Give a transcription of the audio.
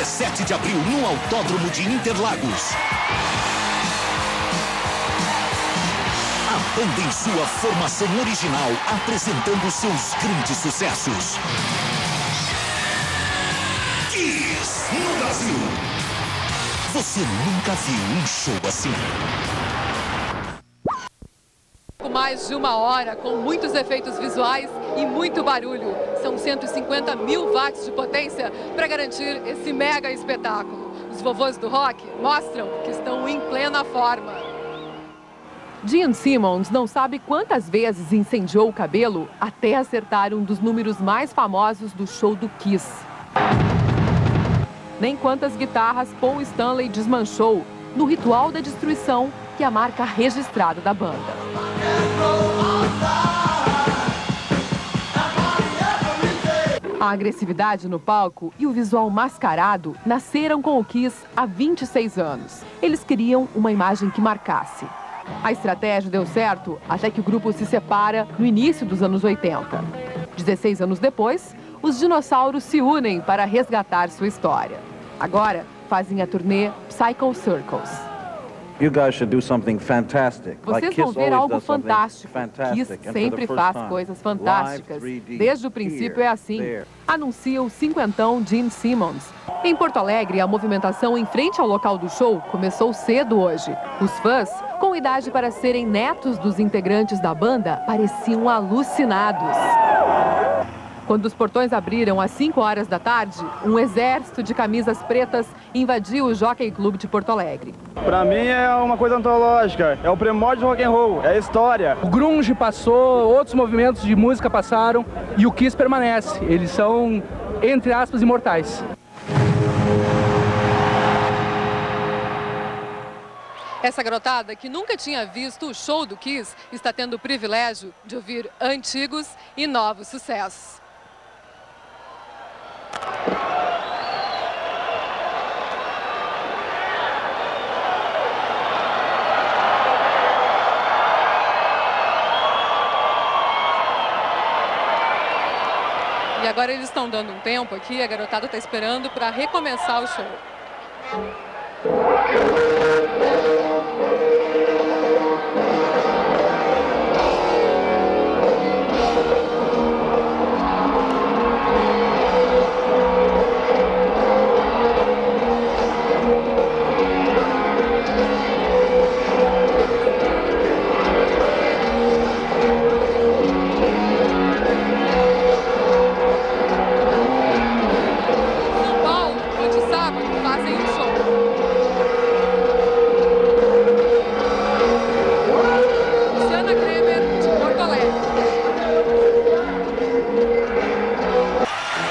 17 de abril, no Autódromo de Interlagos. A banda em sua formação original, apresentando seus grandes sucessos. Kiss no Brasil. Você nunca viu um show assim. Mais de uma hora, com muitos efeitos visuais e muito barulho. São 150 mil watts de potência para garantir esse mega espetáculo. Os vovôs do rock mostram que estão em plena forma. Gene Simmons não sabe quantas vezes incendiou o cabelo até acertar um dos números mais famosos do show do Kiss. Nem quantas guitarras Paul Stanley desmanchou no ritual da destruição que é a marca registrada da banda. A agressividade no palco e o visual mascarado nasceram com o Kiss há 26 anos. Eles queriam uma imagem que marcasse. A estratégia deu certo até que o grupo se separa no início dos anos 80. 16 anos depois, os dinossauros se unem para resgatar sua história. Agora, fazem a turnê Psycho Circles. Vocês vão ver algo fantástico. Kiss sempre faz coisas fantásticas. Desde o princípio é assim. Anuncia o cinquentão Gene Simmons. Em Porto Alegre, a movimentação em frente ao local do show começou cedo hoje. Os fãs, com idade para serem netos dos integrantes da banda, pareciam alucinados. Quando os portões abriram às 5 horas da tarde, um exército de camisas pretas invadiu o Jockey Club de Porto Alegre. Para mim é uma coisa antológica, é o primórdio do rock and roll, é a história. O grunge passou, outros movimentos de música passaram e o Kiss permanece. Eles são, entre aspas, imortais. Essa garotada que nunca tinha visto o show do Kiss está tendo o privilégio de ouvir antigos e novos sucessos. E agora eles estão dando um tempo aqui, a garotada está esperando para recomeçar o show. fazem isso.